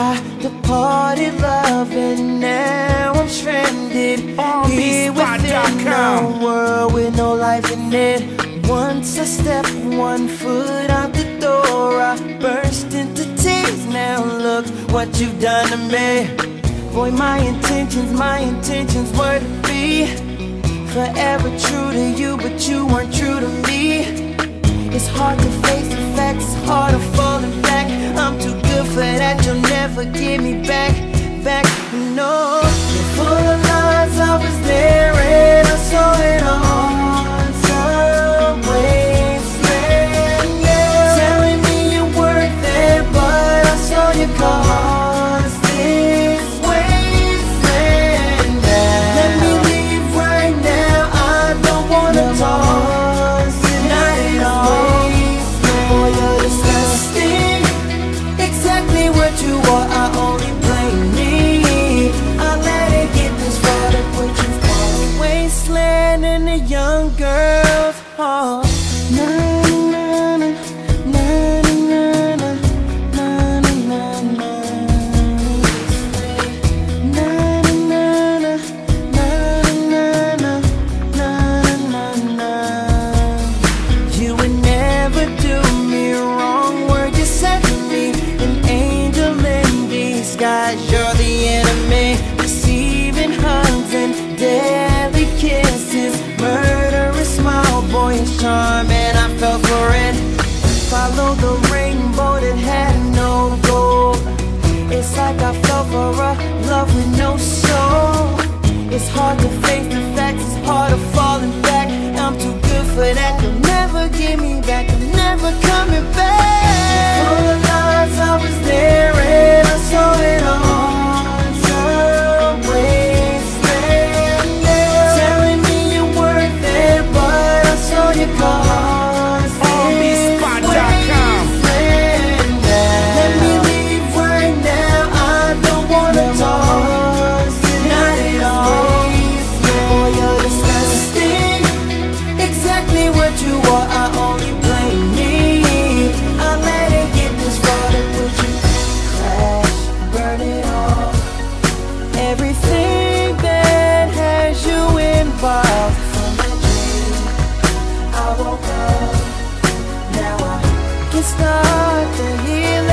started loving, now I'm stranded here within a world with no life in it. Once I step one foot out the door, I burst into tears. Now look what you've done to me. Boy, my intentions, my intentions were to be forever true to you, but you weren't true to me. It's hard to face the facts, hard to skies You're the enemy. Receiving hugs and deadly kisses. Murderous small boyish charm And I fell for it. Follow the rainbow that had no goal. It's like I fell for a love with no soul. It's hard to face the facts It's hard to fall back I'm too good for that. start the healing.